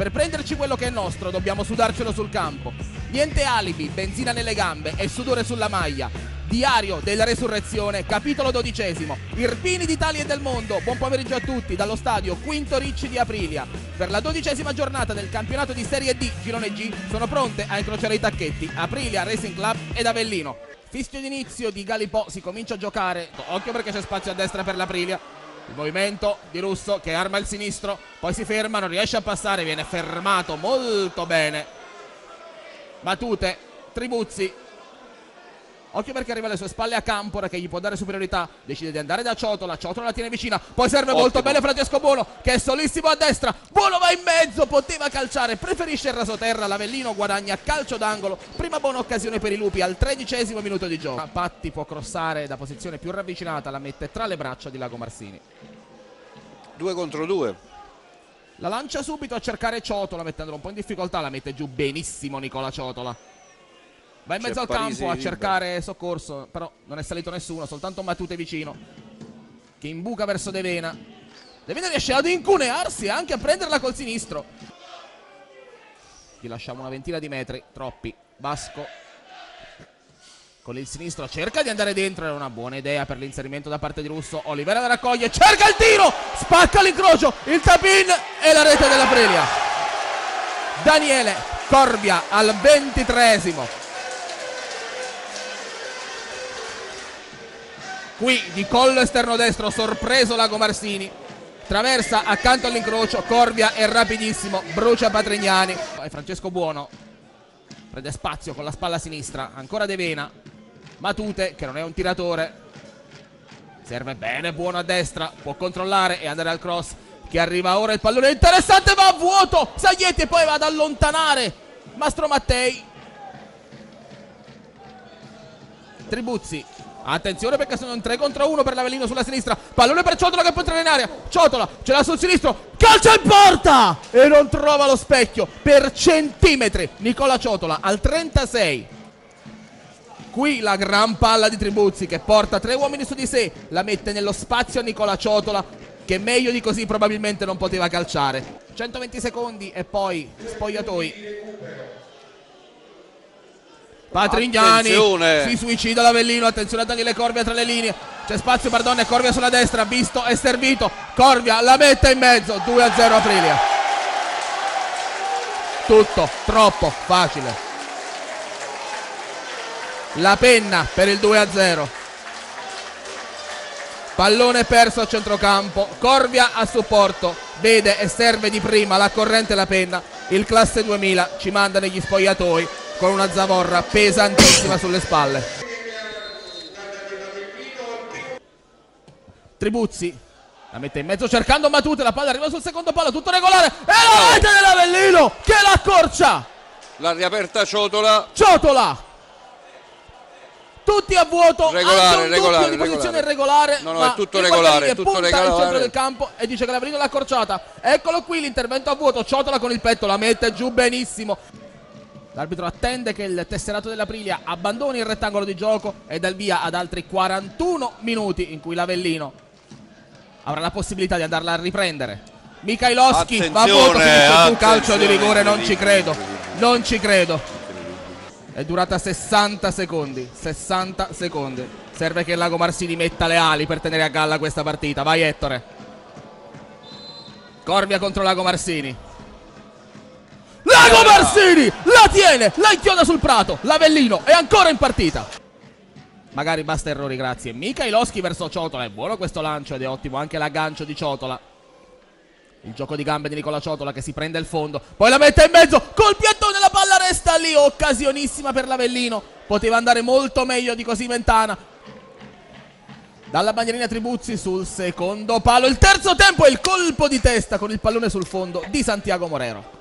Per prenderci quello che è nostro dobbiamo sudarcelo sul campo. Niente alibi, benzina nelle gambe e sudore sulla maglia. Diario della resurrezione, capitolo dodicesimo. Irpini d'Italia e del mondo. Buon pomeriggio a tutti dallo stadio Quinto Ricci di Aprilia. Per la dodicesima giornata del campionato di Serie D Girone G sono pronte a incrociare i tacchetti Aprilia Racing Club ed Avellino. Fischio d'inizio di Galipò, si comincia a giocare. Occhio perché c'è spazio a destra per l'Aprilia. Il movimento di Russo che arma il sinistro, poi si ferma, non riesce a passare, viene fermato molto bene. Matute, Tribuzzi, Occhio perché arriva alle sue spalle a Campora che gli può dare superiorità. Decide di andare da Ciotola. Ciotola la tiene vicina. Poi serve Ottimo. molto bene Francesco Buono che è solissimo a destra. Buono va in mezzo. Poteva calciare. Preferisce il rasoterra. L'Avellino guadagna calcio d'angolo. Prima buona occasione per i lupi al tredicesimo minuto di gioco. Patti può crossare da posizione più ravvicinata. La mette tra le braccia di Lago Marsini. Due contro due. La lancia subito a cercare Ciotola mettendolo un po' in difficoltà. La mette giù benissimo Nicola Ciotola. Va in mezzo al Parisi campo a cercare soccorso, però non è salito nessuno, soltanto Matute vicino. Che imbuca verso De Vena. De Vena riesce ad incunearsi e anche a prenderla col sinistro. Gli lasciamo una ventina di metri, troppi. Vasco con il sinistro cerca di andare dentro, era una buona idea per l'inserimento da parte di Russo. Olivera la raccoglie, cerca il tiro, spacca l'incrocio, il tapin e la rete della Prelia. Daniele Corbia al ventitreesimo. Qui di collo esterno destro, sorpreso Lago Marsini. Traversa accanto all'incrocio, Corbia è rapidissimo, brucia Patrignani. Poi Francesco Buono prende spazio con la spalla sinistra, ancora De Vena. Matute, che non è un tiratore, serve bene Buono a destra, può controllare e andare al cross. Che arriva ora il pallone interessante, va a vuoto. Saglietti e poi va ad allontanare Mastro Mattei. Tribuzzi. Attenzione perché sono in 3 contro 1 per l'Avellino sulla sinistra. Pallone per Ciotola che può entrare in area. Ciotola ce l'ha sul sinistro. Calcia in porta! E non trova lo specchio per centimetri. Nicola Ciotola al 36. Qui la gran palla di Tribuzzi che porta tre uomini su di sé. La mette nello spazio a Nicola Ciotola che meglio di così probabilmente non poteva calciare. 120 secondi e poi spogliatoi. Patrignani Attenzione. si suicida l'Avellino, attenzione a Daniele Corvia tra le linee. C'è spazio per Donne, Corvia sulla destra, visto e servito. Corvia la mette in mezzo, 2 a 0 Aprilia. Tutto troppo facile. La penna per il 2 a 0. Pallone perso a centrocampo. Corvia a supporto. Vede e serve di prima la corrente e la penna. Il classe 2000 ci manda negli spogliatoi con una zavorra pesantissima sulle spalle. Tribuzzi la mette in mezzo cercando Matute. La palla arriva sul secondo palo. Tutto regolare. E la rete dell'Avellino che la accorcia. La riaperta Ciotola. Ciotola. Tutti a vuoto, Regolare, anche un regolare, di posizione regolare. irregolare. No, no, è tutto regolare, è tutto regolare. centro del campo e dice che l'Avrino l'ha accorciata. Eccolo qui l'intervento a vuoto, Ciotola con il petto, la mette giù benissimo. L'arbitro attende che il tesserato dell'Aprilia abbandoni il rettangolo di gioco e dà il via ad altri 41 minuti in cui l'Avellino avrà la possibilità di andarla a riprendere. Mikhailovski va a Attenzione, finisce su calcio di rigore, non ci credo. Non ci credo. È durata 60 secondi. 60 secondi. Serve che il Lago Marsini metta le ali per tenere a galla questa partita. Vai Ettore. Corvia contro Lago Marsini. Lago Marsini la tiene, la inchioda sul prato. L'Avellino è ancora in partita. Magari basta errori, grazie. Mikhailovski verso Ciotola. È buono questo lancio ed è ottimo anche l'aggancio di Ciotola. Il gioco di gambe di Nicola Ciotola che si prende il fondo. Poi la mette in mezzo. Col piattone la palla resta lì. Occasionissima per l'Avellino. Poteva andare molto meglio di così Mentana. Dalla bandierina Tribuzzi sul secondo palo. Il terzo tempo è il colpo di testa con il pallone sul fondo di Santiago Morero.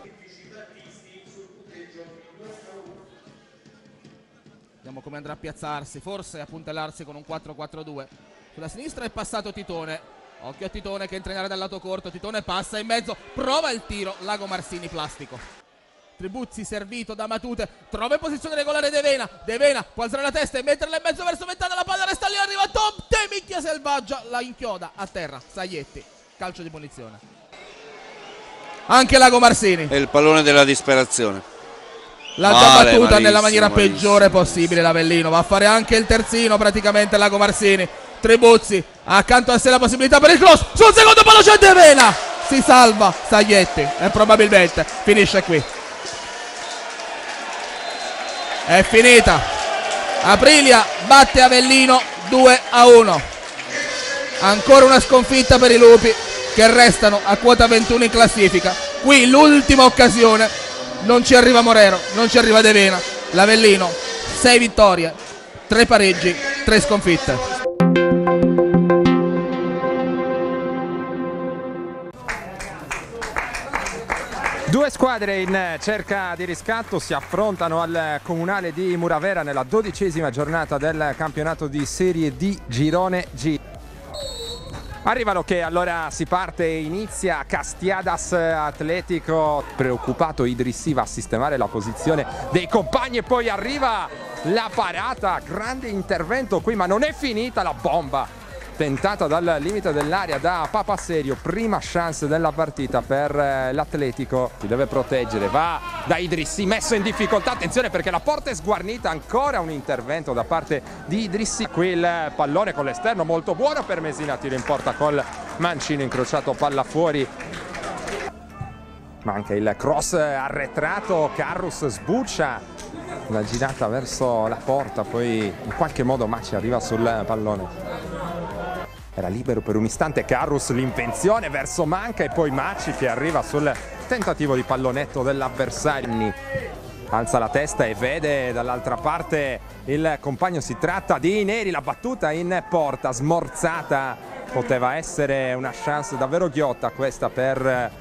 Vediamo come andrà a piazzarsi. Forse a puntellarsi con un 4-4-2. Sulla sinistra è passato Titone. Occhio a Titone che entra in area dal lato corto. Titone passa in mezzo. Prova il tiro. Lago Marsini plastico. Tribuzzi servito da Matute. Trova in posizione regolare De Vena. De Vena può alzare la testa e metterla in mezzo verso Mentana. La palla resta lì. Arriva Top. Te micchia selvaggia. La inchioda a terra. Saglietti. Calcio di punizione. anche Lago Marsini. È il pallone della disperazione. L'ha già battuta nella malissimo, maniera malissimo. peggiore possibile l'Avellino. Va a fare anche il terzino praticamente Lago Marsini. Tribuzzi, accanto a sé la possibilità per il cross. Sul secondo palo c'è De Vena. Si salva Saglietti e probabilmente finisce qui. È finita. Aprilia batte Avellino 2 a 1. Ancora una sconfitta per i lupi che restano a quota 21 in classifica. Qui l'ultima occasione. Non ci arriva Morero, non ci arriva De Vena. L'Avellino 6 vittorie, 3 pareggi, 3 sconfitte. Due squadre in cerca di riscatto si affrontano al comunale di Muravera nella dodicesima giornata del campionato di Serie D Girone G. Arrivano che allora si parte inizia Castiadas Atletico. Preoccupato Idrissi va a sistemare la posizione dei compagni e poi arriva la parata. Grande intervento qui, ma non è finita la bomba. Tentata dal limite dell'area da Papa Serio, prima chance della partita per eh, l'Atletico. Si deve proteggere, va da Idrissi, messo in difficoltà. Attenzione perché la porta è sguarnita. Ancora un intervento da parte di Idrissi. Qui il pallone con l'esterno molto buono per Mesina. Tiro in porta col mancino incrociato, palla fuori. Manca il cross arretrato, Carrus sbuccia la girata verso la porta, poi in qualche modo Maci arriva sul pallone. Era libero per un istante Carrus, l'invenzione verso Manca e poi Maci che arriva sul tentativo di pallonetto dell'avversario. Alza la testa e vede dall'altra parte il compagno, si tratta di Neri, la battuta in porta, smorzata. Poteva essere una chance davvero ghiotta questa per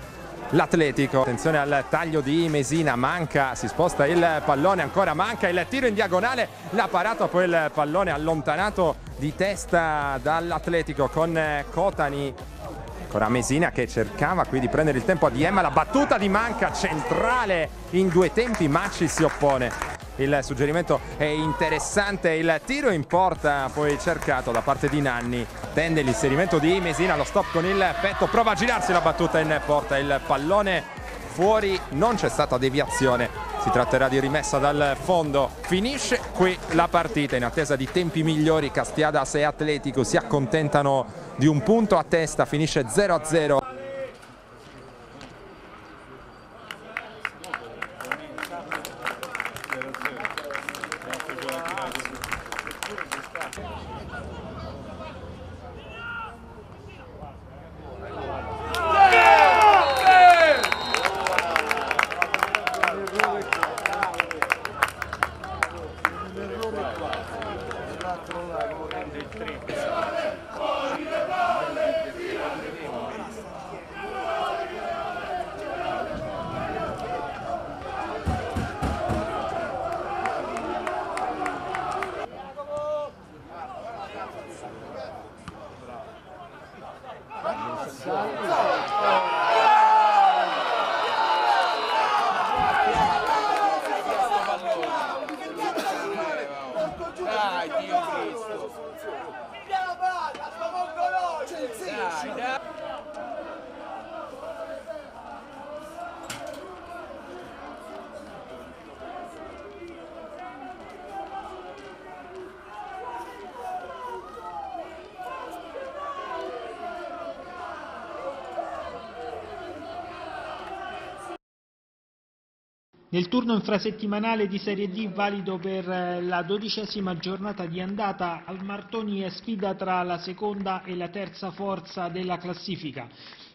l'Atletico. Attenzione al taglio di Mesina, manca, si sposta il pallone, ancora manca il tiro in diagonale, la parata, poi il pallone allontanato di testa dall'Atletico con Cotani. Ancora Mesina che cercava qui di prendere il tempo a Diemma, la battuta di Manca centrale in due tempi, Maci si oppone. Il suggerimento è interessante, il tiro in porta poi cercato da parte di Nanni. Tende l'inserimento di Mesina, lo stop con il petto, prova a girarsi la battuta in porta, il pallone fuori, non c'è stata deviazione. Si tratterà di rimessa dal fondo. Finisce qui la partita in attesa di tempi migliori. Castiadas e Atletico si accontentano di un punto a testa, finisce 0-0. Nel turno infrasettimanale di Serie D valido per eh, la dodicesima giornata di andata al Martoni è sfida tra la seconda e la terza forza della classifica.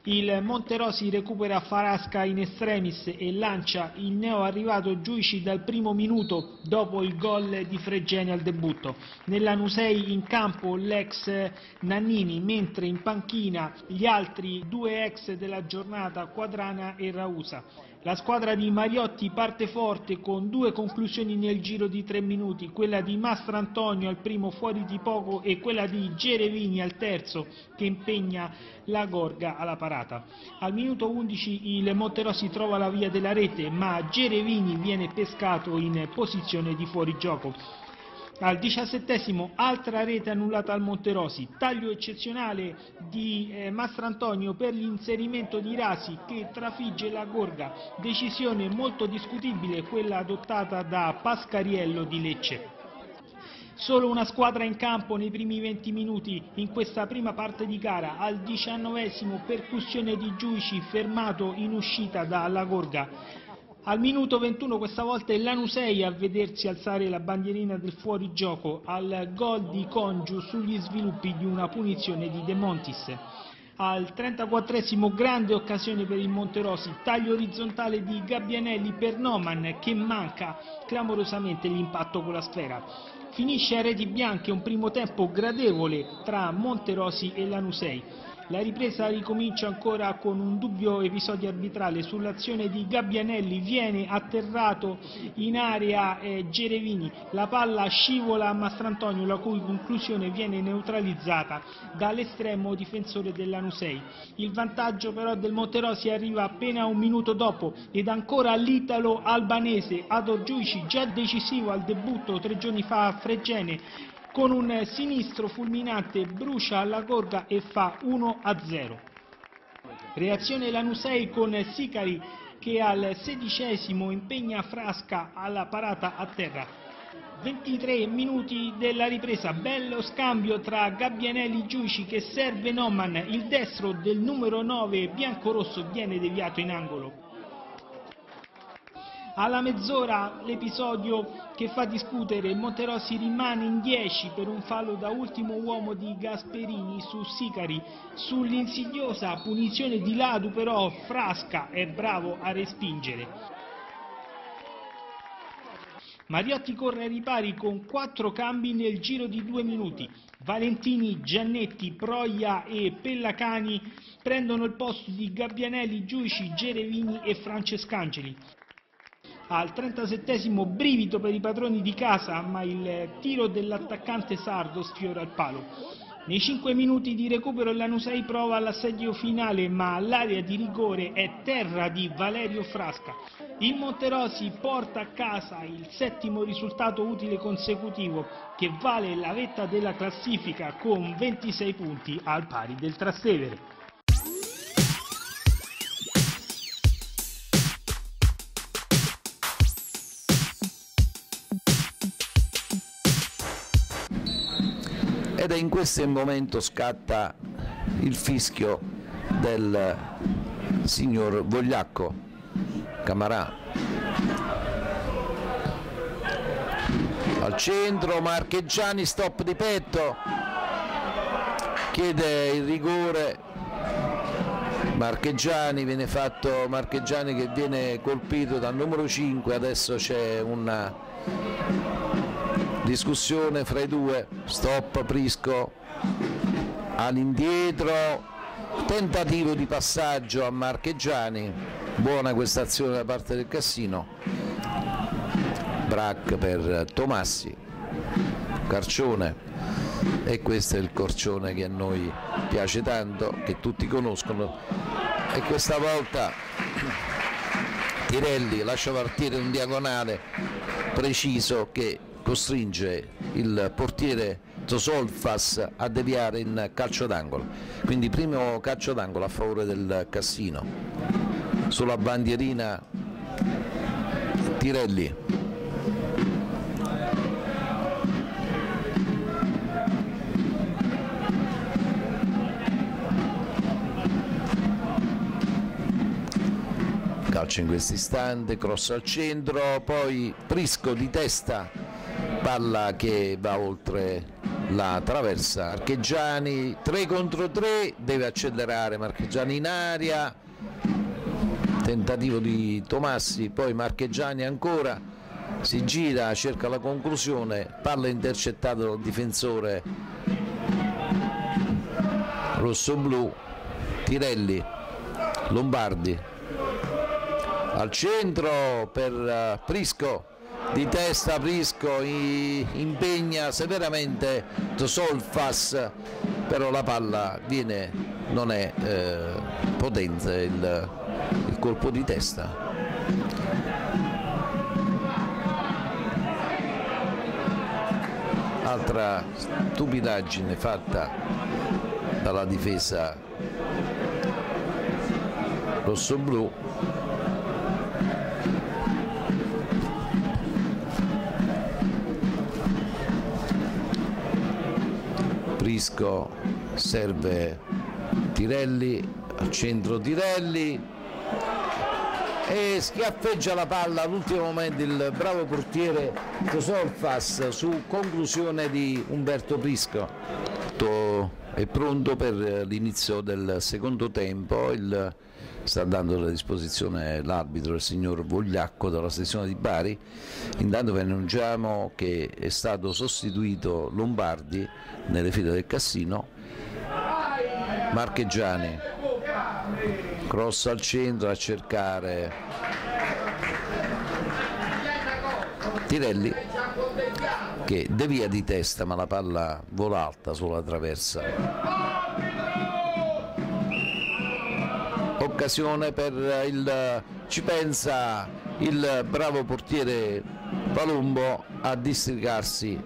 Il Monterosi recupera Farasca in estremis e lancia il neo arrivato Giuici dal primo minuto dopo il gol di Fregene al debutto. Nella Nusei in campo l'ex Nannini, mentre in panchina gli altri due ex della giornata Quadrana e Rausa. La squadra di Mariotti parte forte con due conclusioni nel giro di tre minuti, quella di Mastrantonio al primo fuori di poco e quella di Gerevini al terzo che impegna la Gorga alla parata. Al minuto 11 il Monterossi trova la via della rete ma Gerevini viene pescato in posizione di fuorigioco. Al diciassettesimo altra rete annullata al Monterosi, taglio eccezionale di eh, Mastrantonio per l'inserimento di Rasi che trafigge la Gorga, decisione molto discutibile quella adottata da Pascariello di Lecce. Solo una squadra in campo nei primi 20 minuti in questa prima parte di gara, al diciannovesimo percussione di Giuici fermato in uscita dalla Gorga. Al minuto 21 questa volta è Lanusei a vedersi alzare la bandierina del fuorigioco al gol di Congiu sugli sviluppi di una punizione di De Montis. Al 34esimo grande occasione per il Monterosi, taglio orizzontale di Gabbianelli per Noman che manca clamorosamente l'impatto con la sfera. Finisce a reti bianche un primo tempo gradevole tra Monterosi e Lanusei. La ripresa ricomincia ancora con un dubbio episodio arbitrale sull'azione di Gabbianelli, viene atterrato in area eh, Gerevini, la palla scivola a Mastrantonio la cui conclusione viene neutralizzata dall'estremo difensore dell'Anusei. Il vantaggio però del Monterosi arriva appena un minuto dopo ed ancora l'italo albanese Ador Giuici già decisivo al debutto tre giorni fa a Fregene con un sinistro fulminante brucia alla gorga e fa 1 a 0. Reazione Lanusei con Sicari che al sedicesimo impegna Frasca alla parata a terra. 23 minuti della ripresa, bello scambio tra Gabbianelli Giuici che serve Noman, il destro del numero 9 bianco-rosso viene deviato in angolo. Alla mezz'ora l'episodio che fa discutere, Monterossi rimane in 10 per un fallo da ultimo uomo di Gasperini su Sicari. Sull'insidiosa punizione di Ladu però Frasca è bravo a respingere. Mariotti corre ai ripari con quattro cambi nel giro di due minuti. Valentini, Giannetti, Proia e Pellacani prendono il posto di Gabbianelli, Giuici, Gerevini e Francescangeli al 37 brivido per i padroni di casa, ma il tiro dell'attaccante sardo sfiora il palo. Nei 5 minuti di recupero l'Anusei prova l'assedio finale, ma l'area di rigore è terra di Valerio Frasca. Il Monterosi porta a casa il settimo risultato utile consecutivo, che vale la vetta della classifica con 26 punti al pari del Trastevere. Ed è in questo momento scatta il fischio del signor Vogliacco Camarà. Al centro Marcheggiani stop di petto. Chiede il rigore. Marcheggiani viene fatto Marcheggiani che viene colpito dal numero 5 adesso c'è una discussione fra i due, stop Prisco. All'indietro, tentativo di passaggio a Marcheggiani, buona questa azione da parte del Cassino, Brac per Tomassi, Carcione. E questo è il corcione che a noi piace tanto, che tutti conoscono. E questa volta Tirelli lascia partire un diagonale preciso che costringe il portiere Tosolfas a deviare in calcio d'angolo. Quindi primo calcio d'angolo a favore del Cassino. Sulla bandierina Tirelli. calcio in questo istante, cross al centro, poi Prisco di testa palla che va oltre la traversa. Marcheggiani 3 contro 3 deve accelerare Marcheggiani in aria. Tentativo di Tomassi poi Marcheggiani ancora. Si gira cerca la conclusione. Palla intercettata dal difensore rosso-blu Tirelli Lombardi. Al centro per eh, Prisco di testa Prisco impegna severamente Tosolfas però la palla viene, non è eh, potente il, il colpo di testa. Altra stupidaggine fatta dalla difesa rosso-blu Prisco serve Tirelli al centro Tirelli e schiaffeggia la palla all'ultimo momento il bravo portiere Tosolfas su conclusione di Umberto Prisco. È pronto per l'inizio del secondo tempo il, sta dando a disposizione l'arbitro il signor Vogliacco dalla sezione di Bari. Intanto vi annunciamo che è stato sostituito Lombardi nelle file del Cassino. Marcheggiani cross al centro a cercare Tirelli che devia di testa ma la palla vola alta sulla traversa occasione per il ci pensa il bravo portiere Palumbo a districarsi.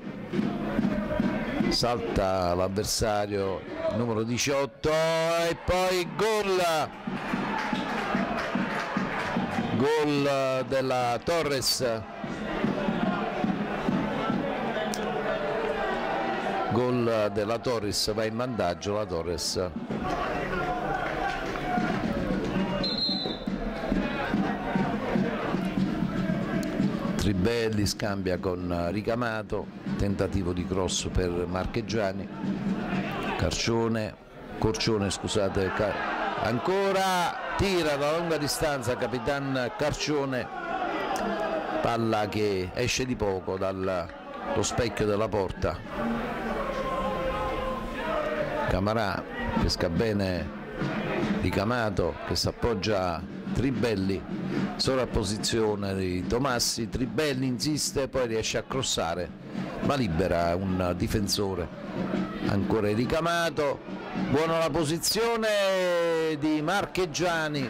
Salta l'avversario numero 18 e poi gol. Gol della Torres. Gol della Torres va in vantaggio la Torres Tribelli scambia con Ricamato tentativo di cross per Marcheggiani Carcione Corcione scusate ancora tira da lunga distanza Capitan Carcione. Palla che esce di poco dallo specchio della porta. Camarà pesca bene Ricamato che si appoggia Tribelli sovrapposizione di Tomassi Tribelli insiste poi riesce a crossare ma libera un difensore ancora ricamato. Buona la posizione di Marcheggiani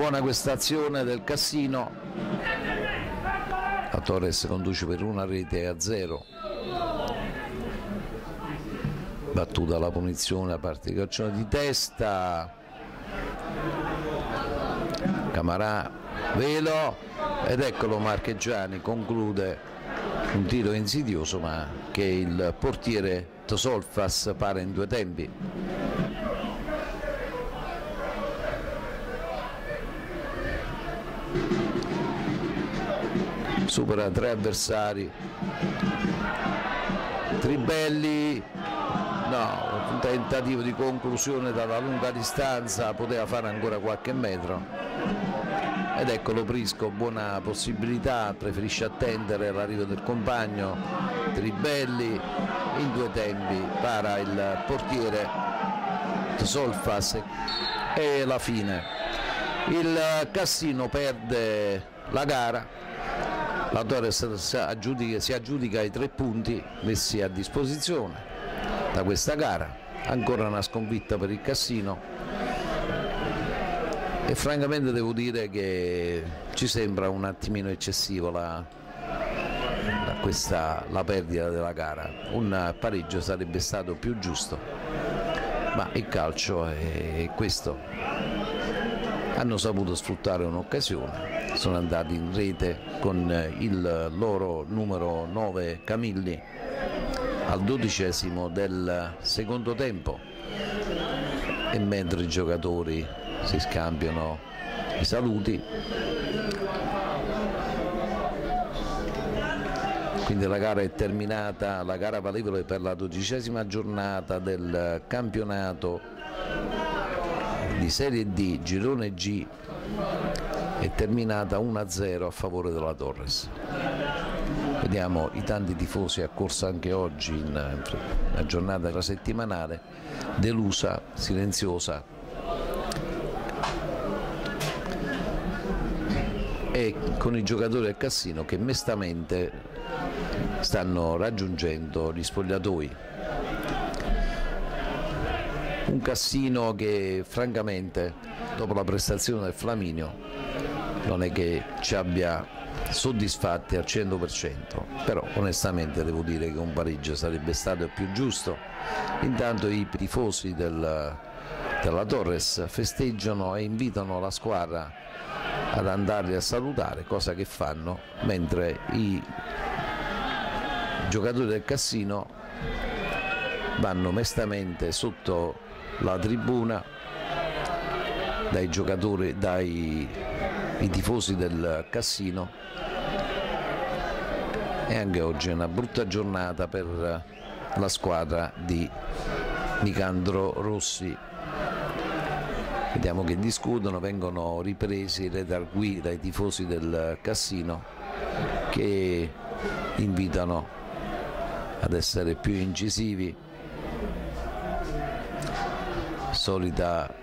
buona questa azione del Cassino. La Torres conduce per una rete a zero battuta la punizione a parte di calcione di testa. Camarà velo. Ed eccolo Marcheggiani conclude un tiro insidioso ma che il portiere Tosolfas pare in due tempi. Supera tre avversari. Tribelli no, un tentativo di conclusione dalla lunga distanza poteva fare ancora qualche metro. Ed eccolo Prisco buona possibilità preferisce attendere l'arrivo del compagno Tribelli. In due tempi para il portiere Solfas e la fine. Il Cassino perde la gara. La Torres si aggiudica, i tre punti messi a disposizione da questa gara ancora una sconfitta per il Cassino. E francamente devo dire che ci sembra un attimino eccessivo la, la, questa, la perdita della gara. Un pareggio sarebbe stato più giusto ma il calcio è questo. Hanno saputo sfruttare un'occasione sono andati in rete con il loro numero 9 Camilli al dodicesimo del secondo tempo. E mentre i giocatori si scambiano i saluti quindi la gara è terminata la gara valevole per la dodicesima giornata del campionato di Serie D Girone G è terminata 1-0 a favore della Torres Vediamo i tanti tifosi accorsi anche oggi in una giornata della settimanale, delusa, silenziosa e con i giocatori del Cassino che mestamente stanno raggiungendo gli spogliatoi. Un Cassino che francamente dopo la prestazione del Flaminio non è che ci abbia soddisfatti al 100%, però onestamente devo dire che un pareggio sarebbe stato più giusto. Intanto i tifosi del, della Torres festeggiano e invitano la squadra ad andarli a salutare, cosa che fanno, mentre i giocatori del Cassino vanno mestamente sotto la tribuna dai giocatori, dai tifosi del Cassino. E anche oggi è una brutta giornata per la squadra di Nicandro Rossi. Vediamo che discutono vengono ripresi i redargui dai tifosi del Cassino che invitano ad essere più incisivi. Solita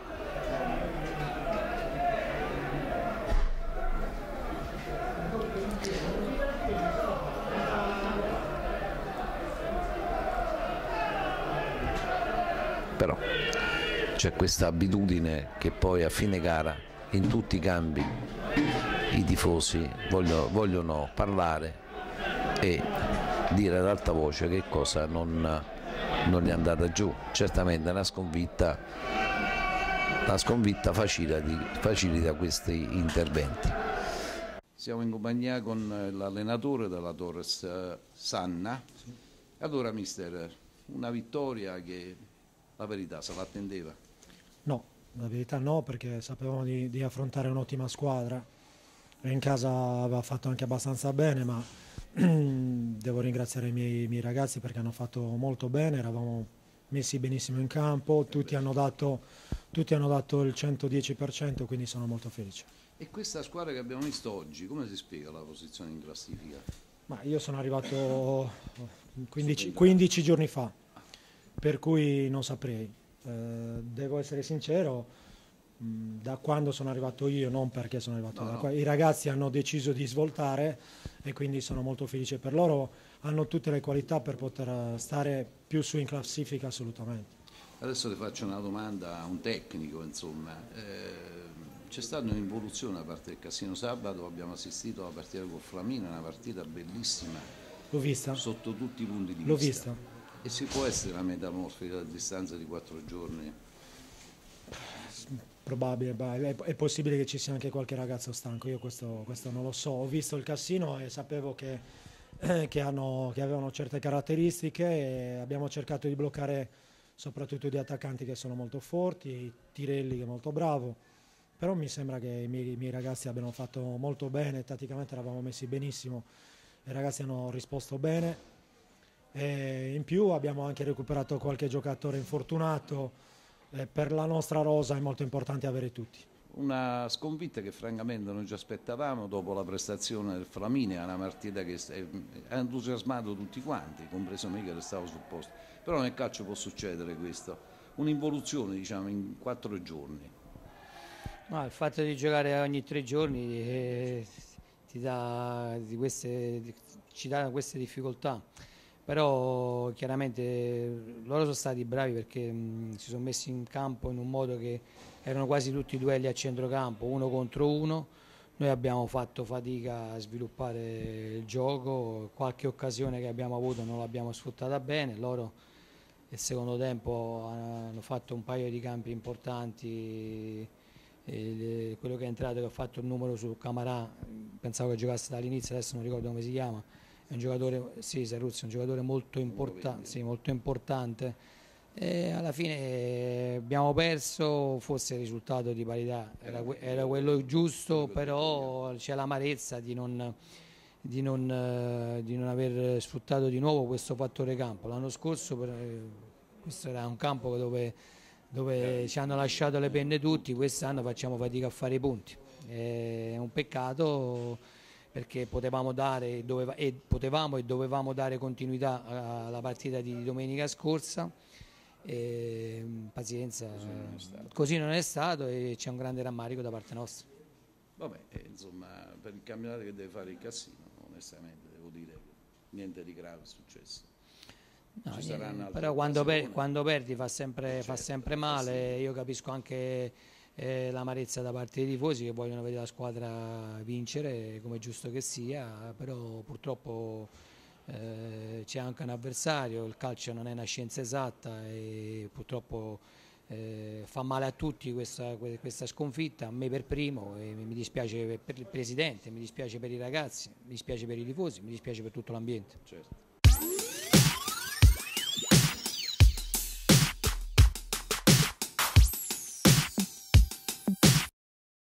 c'è questa abitudine che poi a fine gara in tutti i campi i tifosi vogliono, vogliono parlare e dire ad alta voce che cosa non, non è andata giù. Certamente una sconfitta, una sconfitta facilita, facilita questi interventi. Siamo in compagnia con l'allenatore della Torres, eh, Sanna. Allora, mister, una vittoria che la verità se l'attendeva? La verità no perché sapevamo di, di affrontare un'ottima squadra. In casa aveva fatto anche abbastanza bene, ma devo ringraziare i miei, i miei, ragazzi perché hanno fatto molto bene, eravamo messi benissimo in campo, tutti hanno dato, tutti hanno dato il 110%, quindi sono molto felice. E questa squadra che abbiamo visto oggi, come si spiega la posizione in classifica? Ma io sono arrivato 15, 15 giorni fa, per cui non saprei. Eh, devo essere sincero, da quando sono arrivato io, non perché sono arrivato no, da qua. I ragazzi hanno deciso di svoltare e quindi sono molto felice per loro. Hanno tutte le qualità per poter stare più su in classifica assolutamente. Adesso ti faccio una domanda a un tecnico, insomma. Eh, c'è stata un'involuzione da parte del Cassino Sabato, abbiamo assistito alla partita con Flamina, una partita bellissima. L'ho vista. Sotto tutti i punti di L'ho vista. vista. E si può essere una metamorfosi a distanza di quattro giorni? Probabile, è possibile che ci sia anche qualche ragazzo stanco, io questo, questo non lo so. Ho visto il Cassino e sapevo che, eh, che, hanno, che avevano certe caratteristiche e abbiamo cercato di bloccare soprattutto gli attaccanti che sono molto forti, Tirelli che è molto bravo, però mi sembra che i miei, i miei ragazzi abbiano fatto molto bene, tatticamente eravamo messi benissimo, i ragazzi hanno risposto bene e in più abbiamo anche recuperato qualche giocatore infortunato, eh, per la nostra rosa è molto importante avere tutti. Una sconfitta che francamente non ci aspettavamo dopo la prestazione del Flaminia, una partita che ha entusiasmato tutti quanti, compreso me che restavo sul posto. Però nel calcio può succedere questo, un'involuzione diciamo in quattro giorni. No, il fatto di giocare ogni tre giorni eh, dà queste, ci dà queste difficoltà però chiaramente loro sono stati bravi perché mh, si sono messi in campo in un modo che erano quasi tutti duelli a centrocampo, uno contro uno, noi abbiamo fatto fatica a sviluppare il gioco, qualche occasione che abbiamo avuto non l'abbiamo sfruttata bene, loro nel secondo tempo hanno fatto un paio di campi importanti, quello che è entrato che ha fatto il numero su Camarà, pensavo che giocasse dall'inizio, adesso non ricordo come si chiama, è un giocatore, sì, Serruzzi, un giocatore molto, importan sì, molto importante. E alla fine abbiamo perso, forse il risultato di parità era, era quello giusto, però c'è l'amarezza di non, di, non, di non, aver sfruttato di nuovo questo fattore campo. L'anno scorso per, questo era un campo dove, dove ci hanno lasciato le penne tutti, quest'anno facciamo fatica a fare i punti. È un peccato perché potevamo, dare, doveva, e, potevamo e dovevamo dare continuità alla partita di domenica scorsa. E, pazienza, così non, così non, è stato e c'è un grande rammarico da parte nostra. Vabbè, eh, insomma, per il campionato che deve fare il Cassino, onestamente devo dire niente di grave è successo. No, però quando, per, quando, perdi fa sempre, certo, fa sempre male, io capisco anche eh, l'amarezza da parte dei tifosi che vogliono vedere la squadra vincere come è giusto che sia, però purtroppo eh, c'è anche un avversario, il calcio non è una scienza esatta e purtroppo eh, fa male a tutti questa, questa, sconfitta, a me per primo, mi dispiace per il Presidente, mi dispiace per i ragazzi, mi dispiace per i tifosi, mi dispiace per tutto l'ambiente. Certo.